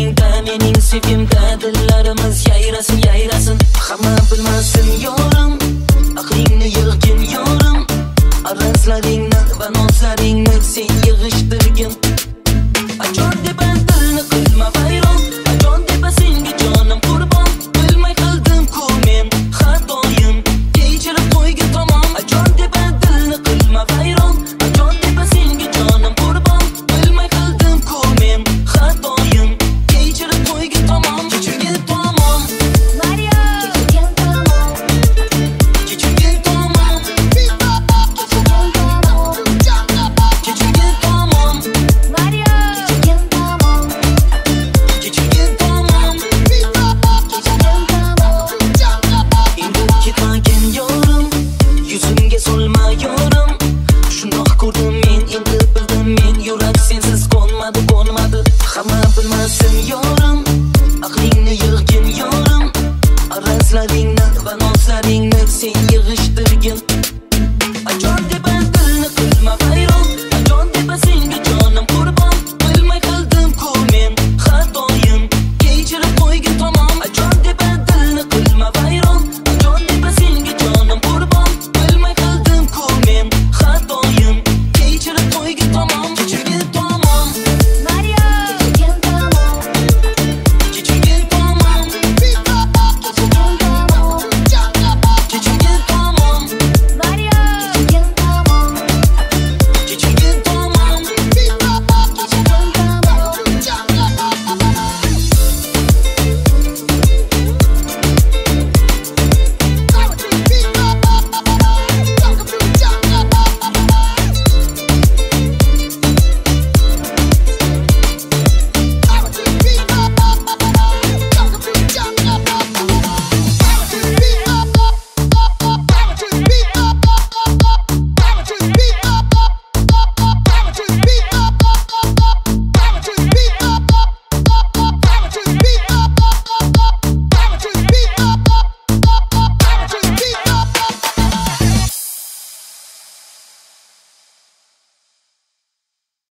seningda mening sevgimda dillarimiz yayrasin yayrasin hamma bilmasin yo'l loving looks in you